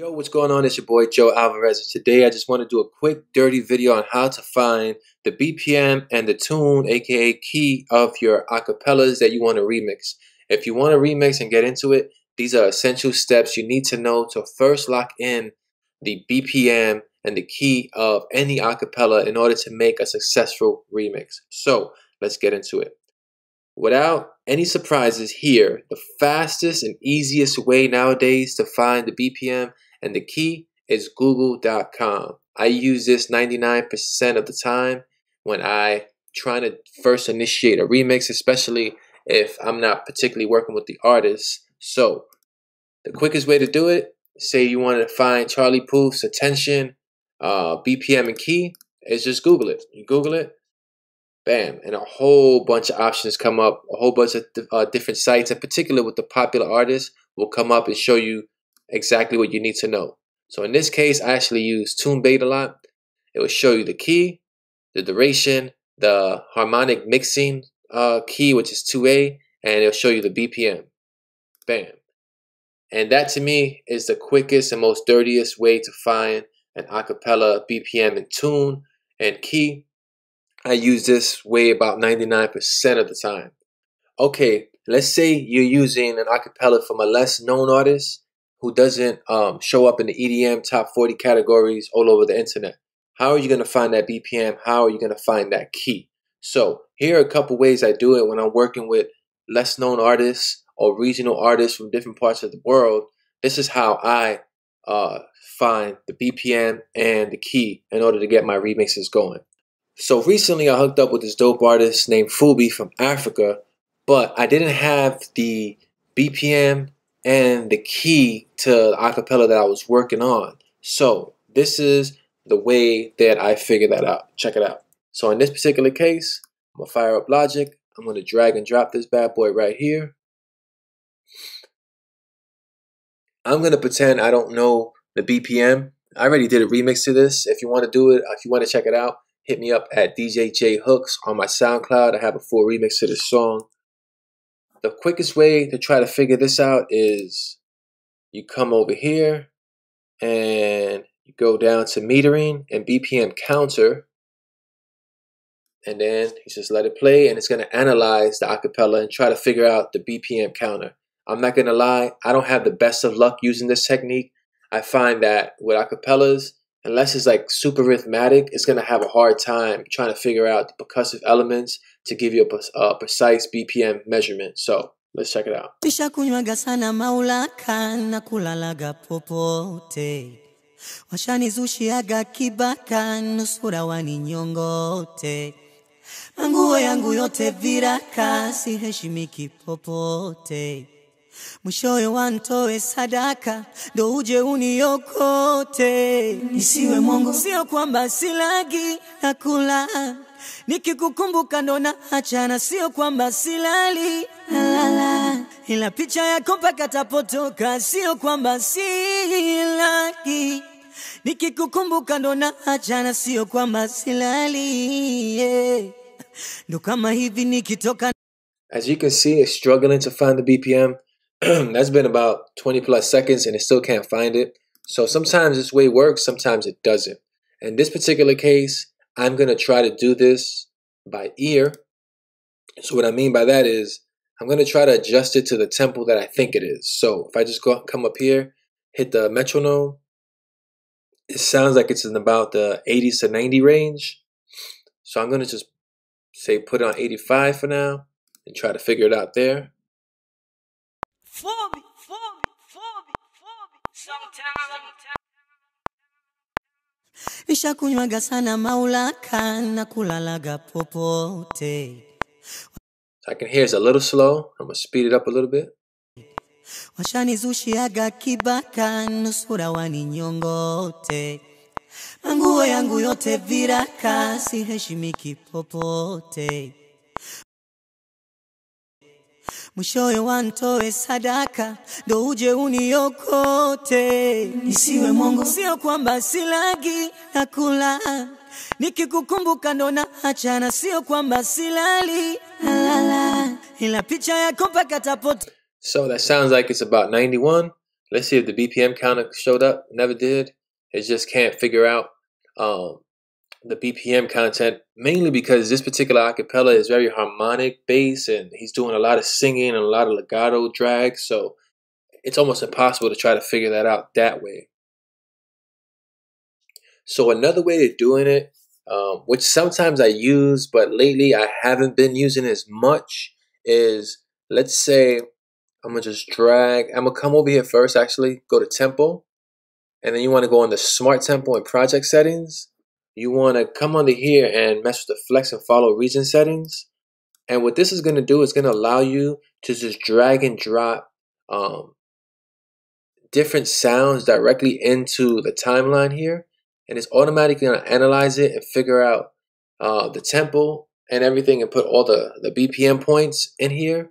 Yo, what's going on? It's your boy Joe Alvarez, today I just want to do a quick, dirty video on how to find the BPM and the tune, aka key, of your acapellas that you want to remix. If you want to remix and get into it, these are essential steps you need to know to first lock in the BPM and the key of any acapella in order to make a successful remix. So let's get into it. Without any surprises here, the fastest and easiest way nowadays to find the BPM and the key is google.com. I use this 99% of the time when I trying to first initiate a remix, especially if I'm not particularly working with the artist. So the quickest way to do it, say you want to find Charlie Puth's attention, uh, BPM and key, is just Google it. You Google it, bam, and a whole bunch of options come up. A whole bunch of uh, different sites, in particular with the popular artists, will come up and show you exactly what you need to know. So in this case, I actually use Tunebat a lot. It will show you the key, the duration, the harmonic mixing uh, key, which is 2A, and it'll show you the BPM. Bam. And that to me is the quickest and most dirtiest way to find an acapella BPM and tune and key. I use this way about 99% of the time. Okay, let's say you're using an acapella from a less known artist who doesn't um, show up in the EDM top 40 categories all over the internet. How are you going to find that BPM? How are you going to find that key? So here are a couple ways I do it when I'm working with less known artists or regional artists from different parts of the world. This is how I uh, find the BPM and the key in order to get my remixes going. So recently I hooked up with this dope artist named Fubi from Africa, but I didn't have the BPM and the key to the acapella that I was working on. So this is the way that I figured that out. Check it out. So in this particular case, I'm gonna fire up Logic. I'm gonna drag and drop this bad boy right here. I'm gonna pretend I don't know the BPM. I already did a remix to this. If you want to do it, if you want to check it out, hit me up at DJ J Hooks on my SoundCloud. I have a full remix to this song. The quickest way to try to figure this out is you come over here and you go down to metering and BPM counter and then you just let it play and it's going to analyze the acapella and try to figure out the BPM counter. I'm not going to lie, I don't have the best of luck using this technique. I find that with acapellas, unless it's like super rhythmic, it's going to have a hard time trying to figure out the percussive elements to give you a, a uh, precise BPM measurement. So let's check it out. Washanizushiaga kibaka nusura waninyongote, manguo yangu yote viraka siheshimiki popote, mwishowe wantoe sadaka ndo uje uniokote, nisiwe mwongo, sio kwamba silagi na kula nikikukumbuka ndo na achana, sio kwamba silali nalala, ila picha yako mpaka tapotoka, sio kwamba silaki nikikukumbuka ndo na achana, sio kwamba silali yeah. ndo kama hivi nikitoka As you can see, it's struggling to find the BPM. That's been about 20 plus seconds and it still can't find it. So sometimes this way works, sometimes it doesn't. In this particular case, I'm going to try to do this by ear. So what I mean by that is I'm going to try to adjust it to the tempo that I think it is. So if I just go come up here, hit the metronome, it sounds like it's in about the 80s to 90 range. So I'm going to just say put it on 85 for now and try to figure it out there. For me, for me, for me, for me. Sometimes. Nishakunywaga sana maulaka na kulalaga popote, I can hear it's a little slow. I'm going to speed it up a little bit. washanizushiaga kibaka nusura waninyongote, manguo yangu yote viraka siheshimiki popote, mwishowe wantoe sadaka ndo uje uniokote, nisiwe mwongo, sio kwamba silagi na kula nikikukumbuka ndo na achana, sio kwamba silali lalala, ila picha yako mpaka tapote So that sounds like it's about 91. Let's see if the BPM counter showed up. Never did. It just can't figure out um, the BPM content, mainly because this particular acapella is very harmonic bass and he's doing a lot of singing and a lot of legato drag. So it's almost impossible to try to figure that out that way. So another way of doing it, um, which sometimes I use, but lately I haven't been using as much, is let's say I'm gonna just drag. I'm gonna come over here first. Actually, go to tempo, and then you want to go on the smart tempo and project settings. You want to come under here and mess with the flex and follow region settings. And what this is going to do is going to allow you to just drag and drop um, different sounds directly into the timeline here. And it's automatically going to analyze it and figure out uh, the tempo and everything and put all the, the BPM points in here.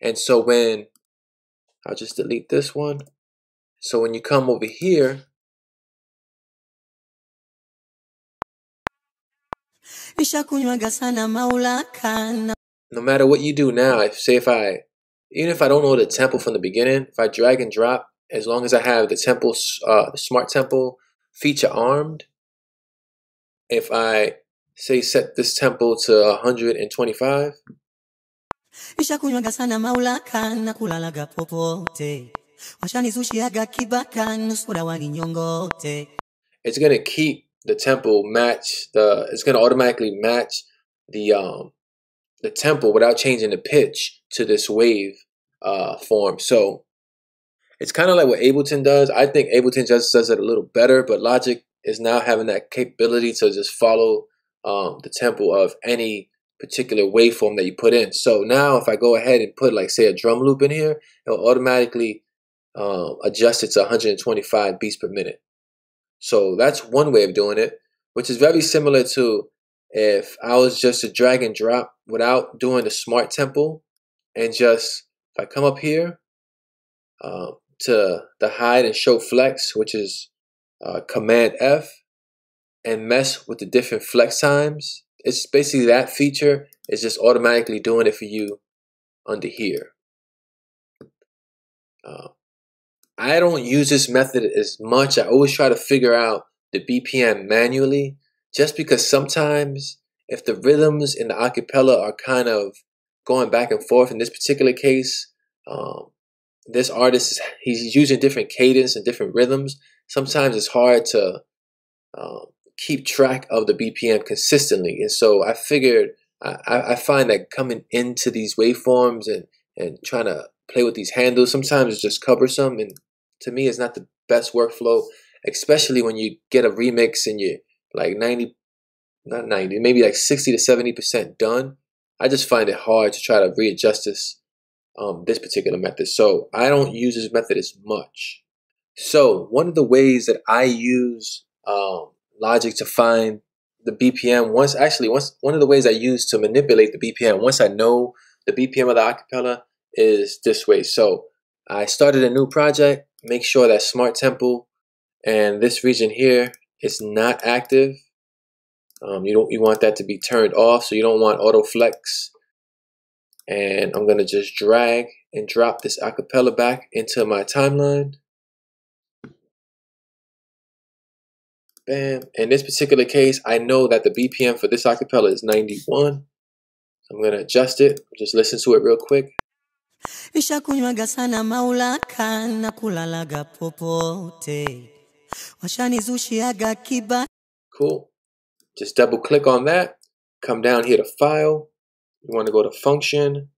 And so when, I'll just delete this one. So when you come over here, no matter what you do now, if say if I, even if I don't know the tempo from the beginning, if I drag and drop, as long as I have the tempo, uh, the smart tempo feature armed, if I say set this tempo to 125, ishakunywaga sana maulaka na kulalaga popote. Washanizushiaga kibaka nusura waninyongote it's gonna keep the tempo match the. It's gonna automatically match the um the tempo without changing the pitch to this wave uh form. So it's kind of like what Ableton does. I think Ableton just does it a little better, but Logic is now having that capability to just follow um, the tempo of any particular waveform that you put in. So now if I go ahead and put like say a drum loop in here, it'll automatically um, adjust it to 125 beats per minute. So that's one way of doing it, which is very similar to if I was just to drag and drop without doing the smart tempo and just if I come up here uh, to the hide and show flex, which is uh, Command F, and mess with the different flex times. It's basically that feature is just automatically doing it for you under here. Uh, I don't use this method as much. I always try to figure out the BPM manually just because sometimes if the rhythms in the acapella are kind of going back and forth in this particular case, um, this artist he's using different cadence and different rhythms. Sometimes it's hard to um, keep track of the BPM consistently, and so I figured I, I find that coming into these waveforms and and trying to play with these handles sometimes it's just cumbersome and to me is not the best workflow, especially when you get a remix and you're like 90, not 90, maybe like 60 to 70% done. I just find it hard to try to readjust this, um, this particular method. So I don't use this method as much. So one of the ways that I use um, Logic to find the BPM, once actually, once one of the ways I use to manipulate the BPM, once I know the BPM of the acapella, is this way. So I started a new project make sure that Smart Tempo and this region here is not active. Um, you don't you want that to be turned off, so you don't want auto flex. And I'm gonna just drag and drop this acapella back into my timeline. Bam. In this particular case, I know that the BPM for this acapella is 91. I'm gonna adjust it. Just listen to it real quick. Sana maulaka na kulalaga popote washanizushiaga kiba Cool. Just double click on that. Come down here to File. You want to go to Function,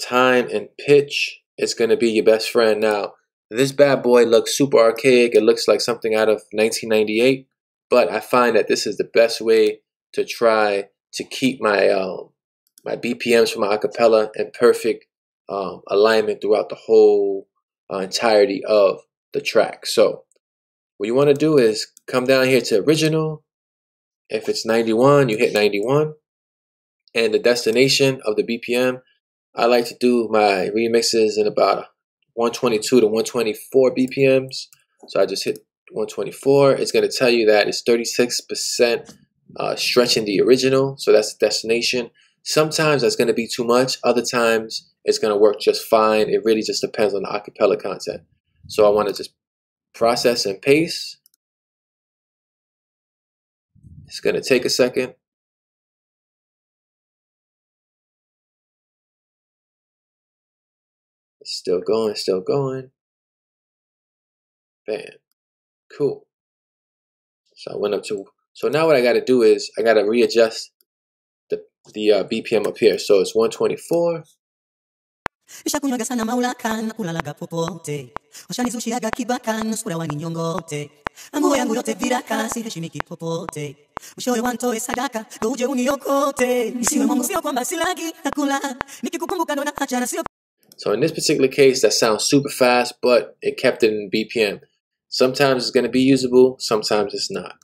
Time, and Pitch. It's going to be your best friend. Now, this bad boy looks super archaic. It looks like something out of 1998. But I find that this is the best way to try to keep my um, my BPMs for my acapella in perfect um, alignment throughout the whole uh, entirety of the track. So what you want to do is come down here to original. If it's 91, you hit 91. And the destination of the BPM, I like to do my remixes in about 122 to 124 BPMs. So I just hit 124. It's going to tell you that it's 36% uh, stretching the original. So that's the destination. Sometimes that's going to be too much. Other times it's going to work just fine. It really just depends on the acapella content. So I want to just process and paste. It's going to take a second. It's still going, still going. Bam. Cool. So I went up to, so now what I got to do is I got to readjust the, the uh, BPM up here. So it's 124. Sana maulaka na kulalaga popote, kibaka waninyongote, nguo yangu yote viraka siheshimiki popote, sadaka uniokote, sio kwamba silagi nikikukumbuka ndo sio So in this particular case, that sounds super fast, but it kept it in BPM. Sometimes it's going to be usable, sometimes it's not.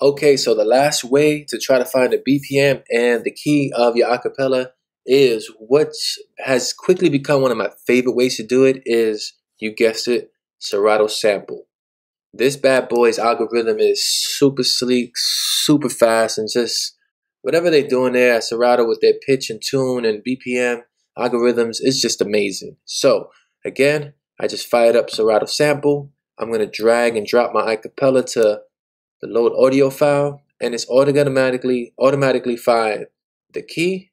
Okay, so the last way to try to find the BPM and the key of your acapella is what has quickly become one of my favorite ways to do it is, you guessed it, Serato sample. This bad boy's algorithm is super sleek, super fast, and just whatever they're doing there at Serato with their pitch and tune and BPM algorithms is just amazing. So again, I just fired up Serato sample. I'm gonna drag and drop my acapella to the load audio file, and it's automatically automatically find the key,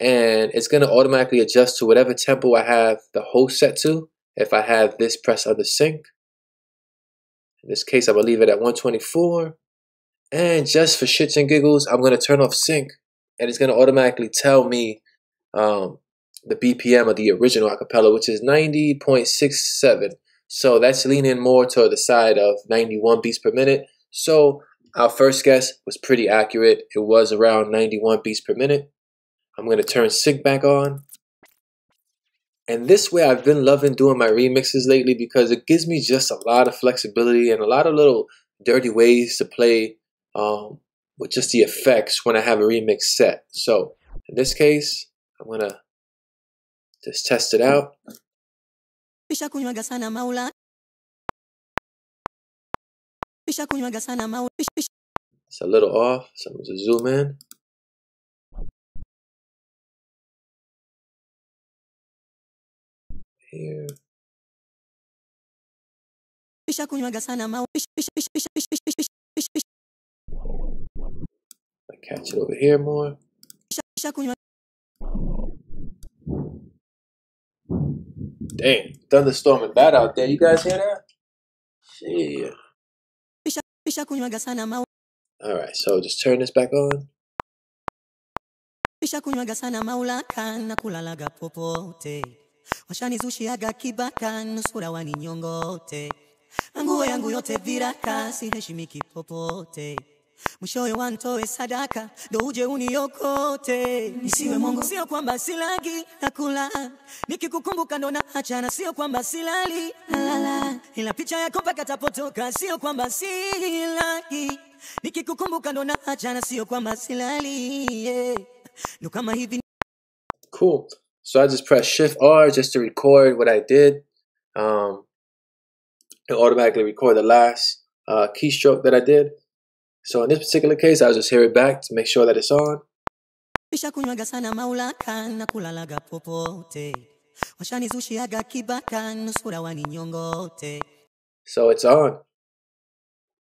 and it's gonna automatically adjust to whatever tempo I have the host set to. If I have this press under sync, in this case, I'm gonna leave it at 124. And just for shits and giggles, I'm gonna turn off sync, and it's gonna automatically tell me um, the BPM of the original acapella, which is 90.67. So that's leaning more toward the side of 91 beats per minute. So our first guess was pretty accurate. It was around 91 beats per minute. I'm going to turn sync back on. And this way I've been loving doing my remixes lately because it gives me just a lot of flexibility and a lot of little dirty ways to play um, with just the effects when I have a remix set. So in this case, I'm going to just test it out. Nishakunywaga sana maula Nishakunywaga sana maula It's a little off, so I'm going to zoom in. Here. Maula I catch it over here more. Dang, thunderstorming bad out there. You guys hear that? Shit. Alright, so just turn this back on. Nishakunywaga sana maulaka na kulalaga popote, washanizushiaga kibaka nusura waninyongote, nguo yangu yote viraka siheshimiki popote, mwishowe wantoe sadaka ndo uje uniokote, nisiwe mongo, sio kwamba silagi nakula, nikikukumbuka ndo naachana, sio kwamba silali lala, ila picha yako mpaka tapotoka, sio kwamba silagi. Nikikukumbuka ndo naachana, sio kwamba silali yeah. ndo kama hivi. Cool. So I just press Shift R just to record what I did. Um, it automatically record the last uh, keystroke that I did. So in this particular case, I'll just hear it back to make sure that it's on. Nishakunywaga sana maulaka na kulalaga popote, washanizushiaga kibaka nusura waninyongote. So it's on.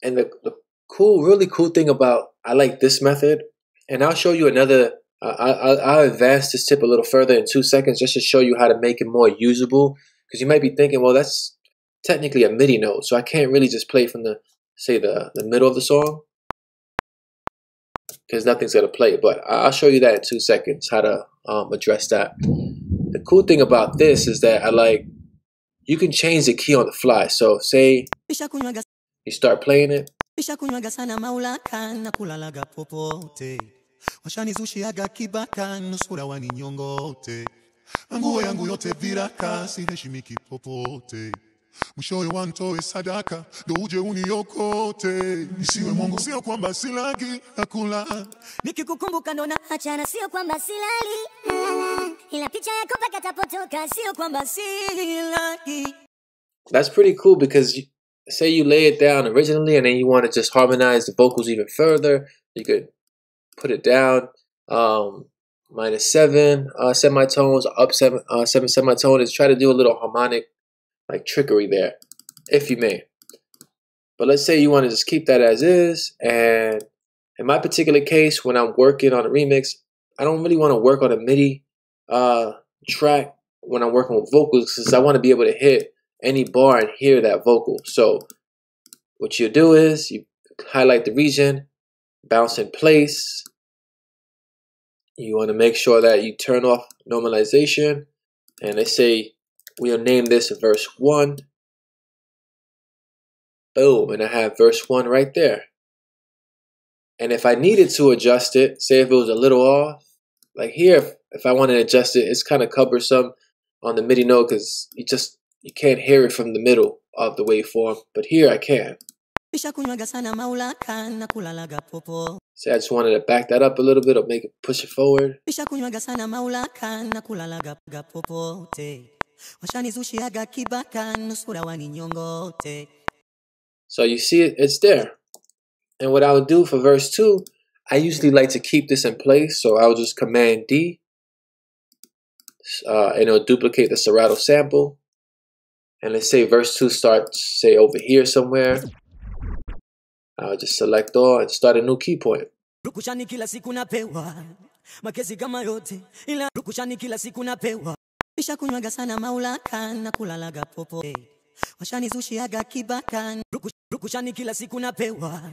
And the, the cool, really cool thing about I like this method, and I'll show you another. I, I, I'll advance this tip a little further in two seconds just to show you how to make it more usable. Because you might be thinking, well, that's technically a MIDI note, so I can't really just play from the say the the middle of the song because nothing's gonna play. But I'll show you that in two seconds how to um, address that. The cool thing about this is that I like you can change the key on the fly. So say you start playing it. Nishakunywaga sana maulaka na kulalaga popote, washanizushiaga kibaka nusura waninyongote, nguo yangu yote viraka siheshimiki popote mwishowe wantoe sadaka ndo uje uniokote. Nisiwe Mungu sio kwamba silagi nakula. Nikikukumbuka ndo naachana, sio kwamba silali lala, mm-hmm. ila picha yako mpaka tapotoka, sio kwamba silagi. That's pretty cool because you, say you lay it down originally and then you want to just harmonize the vocals even further. You could put it down um, minus seven uh, semitones, up seven uh, seven semitones. Try to do a little harmonic like trickery there, if you may. But let's say you want to just keep that as is. And in my particular case, when I'm working on a remix, I don't really want to work on a MIDI uh, track when I'm working with vocals because I want to be able to hit any bar and hear that vocal. So what you do is you highlight the region, bounce in place. You want to make sure that you turn off normalization. And let's say we'll name this verse 1. Boom, and I have verse 1 right there. And if I needed to adjust it, say if it was a little off, like here, if, I want to adjust it, it's kind of cumbersome on the MIDI note because you just you can't hear it from the middle of the waveform. But here I can. Nishakunywaga sana maulaka na kulalaga popo. Say I just wanted to back that up a little bit or make it push it forward. Nishakunywaga sana maulaka na kulalaga ga popote. Washanizushiaga kibaka nusura waninyongote. So you see it, it's there. And what I would do for verse 2, I usually like to keep this in place. So I'll just command D uh, and it'll duplicate the Serato sample. And let's say verse 2 starts, say, over here somewhere. I'll just select all and start a new key point. Rukushani kila siku napewa makesi kama yote, ila rukushani kila siku napewa. Nishakunywaga sana maulaka na kulalaga popo. Washanizushiaga kibaka rukushani kila siku napewa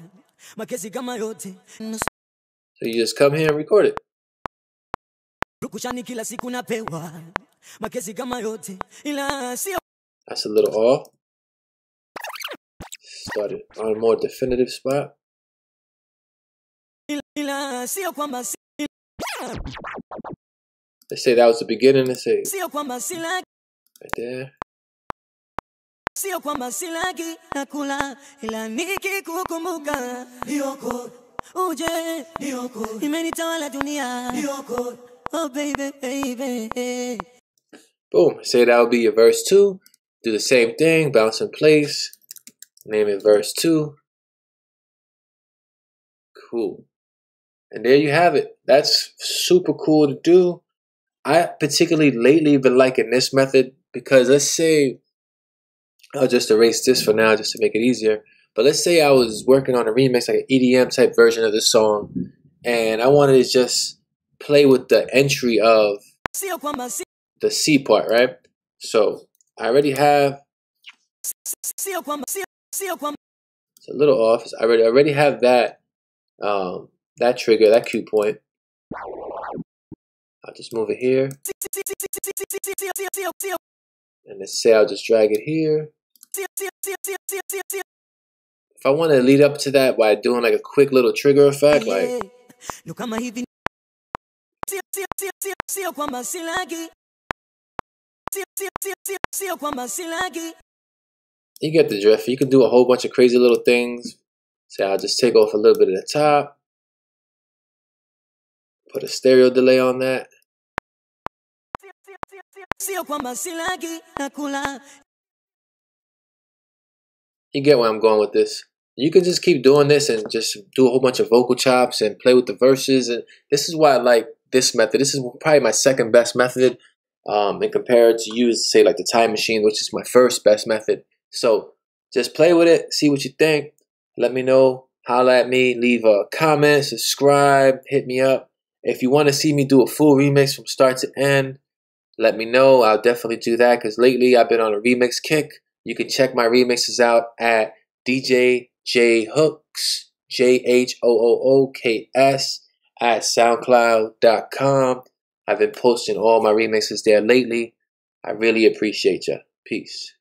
makesi kama yote. So you just come here and record it. Rukushani kila siku napewa makesi kama yote, ila sio That's a little off. Start it on a more definitive spot. ila, ila sio kwamba si- Let's say that was the beginning. Let's say sio kwamba silaki right there. sio kwamba silaki nakula ila nikikukumbuka Yoko uje Yoko imenitawala dunia Yoko oh baby baby Boom. Say that would be your verse two. Do the same thing. Bounce in place. Name it verse two. Cool. And there you have it. That's super cool to do. I particularly lately been liking this method because let's say I'll just erase this for now just to make it easier. But let's say I was working on a remix, like an EDM type version of the song, and I wanted to just play with the entry of the C part, right? So I already have it's a little off. I already, I already have that, um, that trigger, that cue point. I'll just move it here. And let's say I'll just drag it here. If I want to lead up to that by doing like a quick little trigger effect, like you get the drift. You can do a whole bunch of crazy little things. Say I'll just take off a little bit of the top, put a stereo delay on that. You get where I'm going with this. You can just keep doing this and just do a whole bunch of vocal chops and play with the verses. And this is why I like this method. This is probably my second best method. Um, and compared to use, say, like the time machine, which is my first best method. So just play with it, see what you think. Let me know. Holla at me. Leave a comment, subscribe, hit me up. If you want to see me do a full remix from start to end, let me know. I'll definitely do that because lately I've been on a remix kick. You can check my remixes out at DJ J Hooks, J H O O O K S, at SoundCloud.com. I've been posting all my remixes there lately. I really appreciate you. Peace.